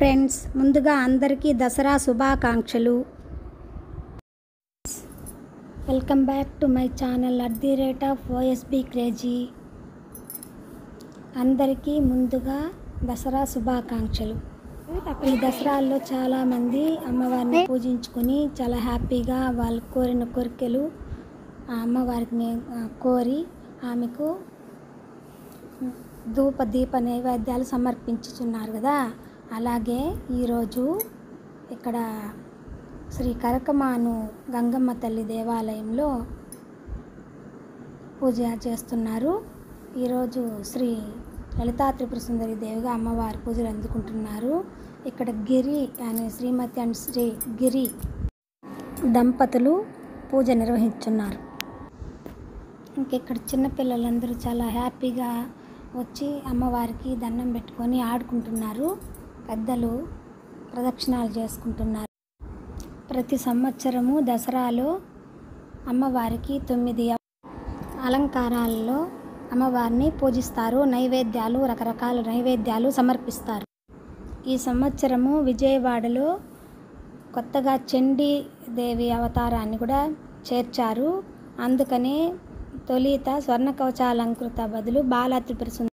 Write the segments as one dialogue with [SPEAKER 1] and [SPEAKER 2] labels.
[SPEAKER 1] Friends ముందుగా అందరికీ దసరా శుభాకాంక్షలు. Welcome back to my channel at the rate of OSB crazy. అందరికీ ముందుగా దసరా శుభాకాంక్షలు. ఈ దసరాల్లో చాలామంది అమ్మవారిని పూజించుకొని చాలా హ్యాపీగా వాళ్ళు కోరిన కోరికలు ఆ అమ్మవారికి కోరి ఆమెకు ధూప దీప నైవేద్యాలు సమర్పించుచున్నారు కదా. అలాగే ఈరోజు ఇక్కడ శ్రీ కరకమాను గంగమ్మ తల్లి దేవాలయంలో పూజ చేస్తున్నారు. ఈరోజు శ్రీ లలితా త్రిపుర సుందరి దేవిగా అమ్మవారి పూజలు అందుకుంటున్నారు. ఇక్కడ గిరి అనే శ్రీమతి అండ్ శ్రీ గిరి దంపతులు పూజ నిర్వహిస్తున్నారు ఇంకెక్కడ చిన్నపిల్లలందరూ చాలా హ్యాపీగా వచ్చి అమ్మవారికి దండం పెట్టుకొని ఆడుకుంటున్నారు. పెద్దలు ప్రదక్షిణాలు చేసుకుంటున్నారు. ప్రతి సంవత్సరము దసరాలో అమ్మవారికి తొమ్మిది అలంకారాలలో అమ్మవారిని పూజిస్తారు. నైవేద్యాలు రకరకాల నైవేద్యాలు సమర్పిస్తారు. ఈ సంవత్సరము విజయవాడలో కొత్తగా చండీ దేవి అవతారాన్ని కూడా చేర్చారు. అందుకనే తొలిత స్వర్ణ కవచాలంకృత బదులు బాల త్రిపుర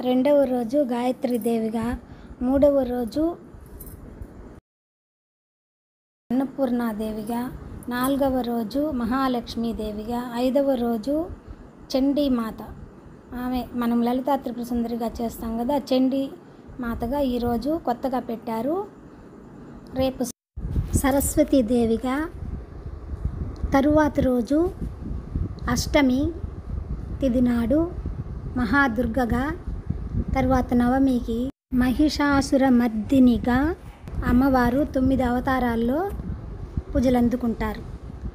[SPEAKER 1] రెండవ రోజు గాయత్రి దేవిగా మూడవ రోజు అన్నపూర్ణాదేవిగా నాలుగవ రోజు మహాలక్ష్మీదేవిగా ఐదవ రోజు చండీమాత. ఆమె మనం లలితా త్రిపుర సుందరిగా చేస్తాం కదా చండీ మాతగా ఈరోజు కొత్తగా పెట్టారు. రేపు సరస్వతీదేవిగా దేవిగా రోజు అష్టమి తిది నాడు మహాదుర్గగా తర్వాత నవమికి మహిషాసుర మర్దినిగా అమ్మవారు తొమ్మిది అవతారాల్లో పూజలు అందుకుంటారు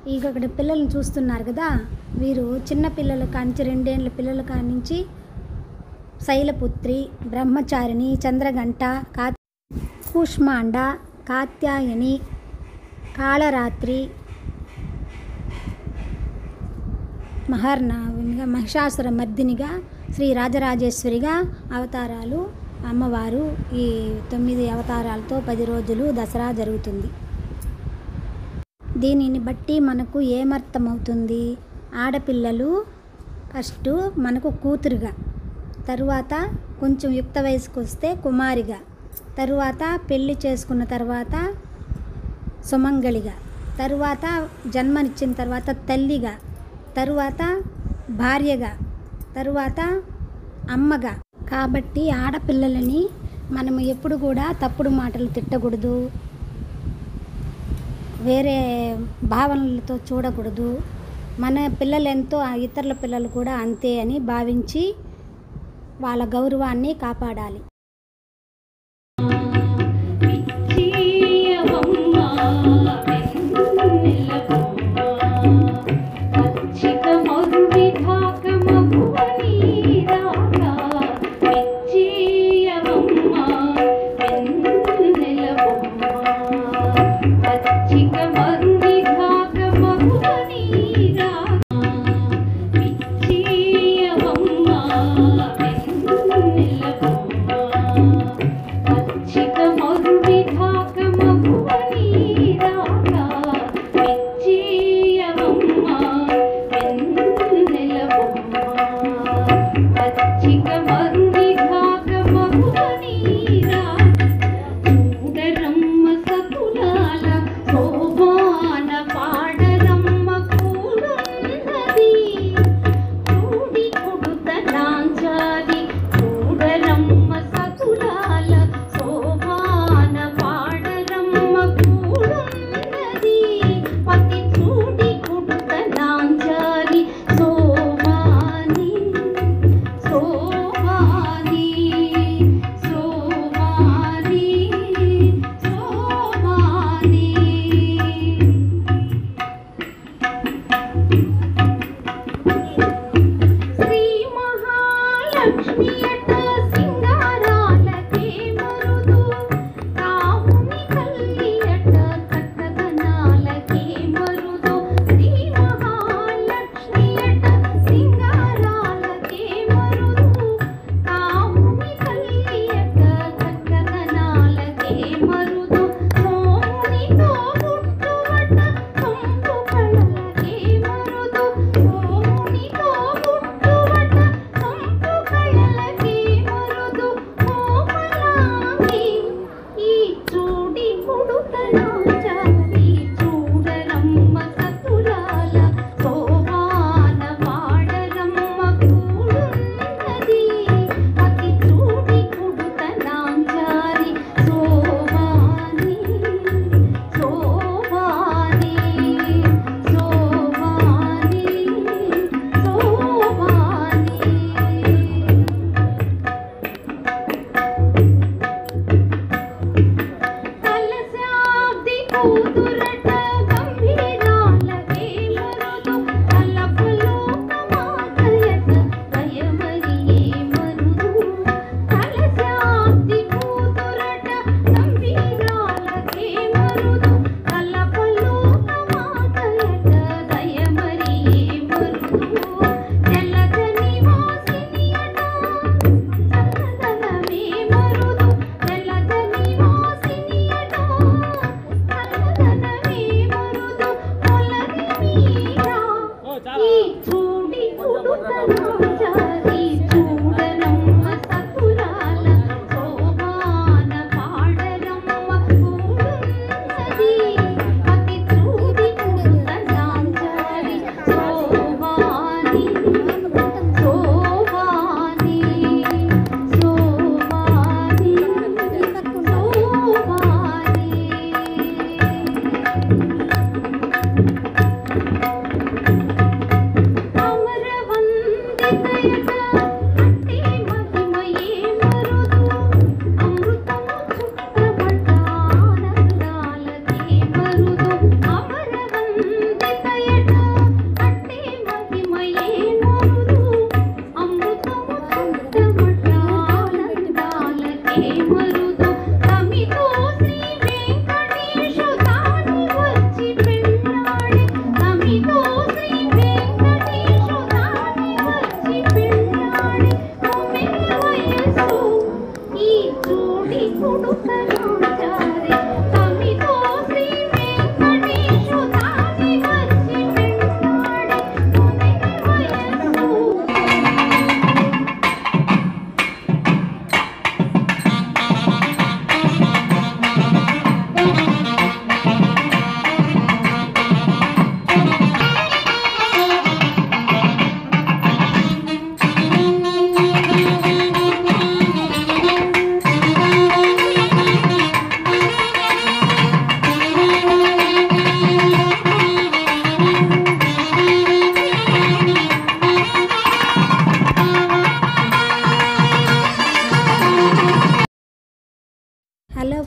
[SPEAKER 1] ఇక ఇక్కడ పిల్లల్ని చూస్తున్నారు కదా? వీరు చిన్న పిల్లల కానించి రెండేళ్ళ పిల్లల కానించి శైలపుత్రి బ్రహ్మచారిణి చంద్రగంట కా కూష్మాండ కాత్యాయని కాళరాత్రి మహర్ణ మహిషాసుర మర్దినిగా శ్రీ రాజరాజేశ్వరిగా అవతారాలు అమ్మవారు ఈ తొమ్మిది అవతారాలతో పది రోజులు దసరా జరుగుతుంది. దీనిని బట్టి మనకు ఏమర్థమవుతుంది? ఆడపిల్లలు ఫస్ట్ మనకు కూతురుగా తరువాత కొంచెం యుక్త వయసుకు వస్తే కుమారిగా తరువాత పెళ్ళి చేసుకున్న తర్వాత సుమంగళిగా తరువాత జన్మనిచ్చిన తర్వాత తల్లిగా తరువాత భార్యగా తరువాత అమ్మగా కాబట్టి ఆడపిల్లలని మనం ఎప్పుడు కూడా తప్పుడు మాటలు తిట్టకూడదు. వేరే భావనలతో చూడకూడదు. మన పిల్లలు ఎంతో ఇతరుల పిల్లలు కూడా అంతే అని భావించి వాళ్ళ గౌరవాన్ని కాపాడాలి.
[SPEAKER 2] Thank you.
[SPEAKER 3] ಉದುರಟ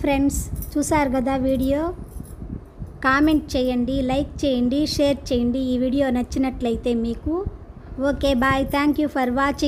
[SPEAKER 3] ఫ్రెండ్స్ చూసారు కదా వీడియో? కామెంట్ చేయండి లైక్ చేయండి షేర్ చేయండి ఈ వీడియో నచ్చినట్లయితే మీకు. Okay bye. Thank you for watching.